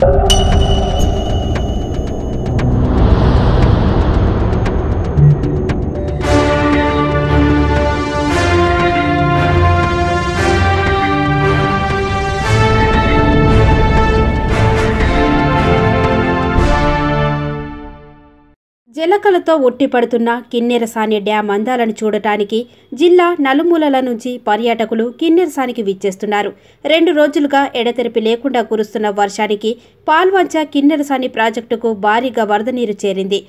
you. జలకలతో ఒట్టిపడుతున్న Kinnerasani dam అందాలను చూడటానికి జిల్లా నలుమూలల నుంచి పర్యాటకులు కిన్నెరసానికి విచ్చేస్తున్నారు. రెండు రోజులుగా ఎడతెరిపి లేకుండా కురుస్తున్న వర్షానికి పాల్వంచ కిన్నెరసాని ప్రాజెక్టుకు భారీగా వరద నీరు చేరింది.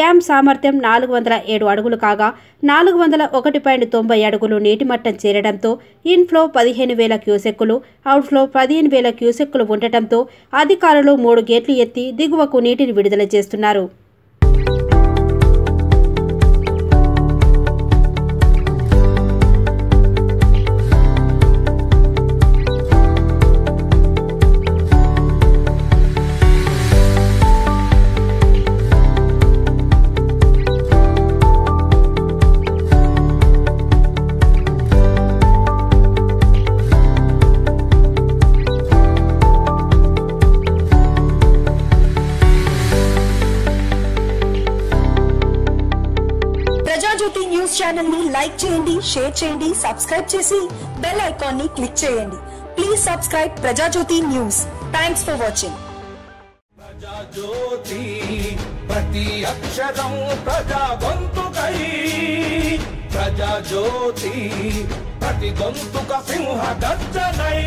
డ్యాం సామర్థ్యం నాలుగు వందల ఏడు అడుగులు కాగా నాలుగు వందల ఒకటి పాయింట్ తొంభై అడుగులు నీటి మట్టం చేరడంతో ఇన్ఫ్లో పదిహేను వేల క్యూసెక్కులు అవుట్ఫ్లో పదిహేను వేల క్యూసెక్కులు ఉండటంతో అధికారులు మూడు గేట్లు ఎత్తి దిగువకు నీటిని విడుదల చేస్తున్నారు. ఛానల్ని లైక్ చేయండి షేర్ చేయండి సబ్స్క్రైబ్ చేసి బెల్ ఐకాన్ని క్లిక్ చేయండి. Please subscribe Prajajyothi news. Thanks for watching Prajajyothi ప్రతి అక్షరం ప్రజా గొంతుకై. ప్రజాజ్యోతి ప్రతి గొంతుక సింహ గర్జనై.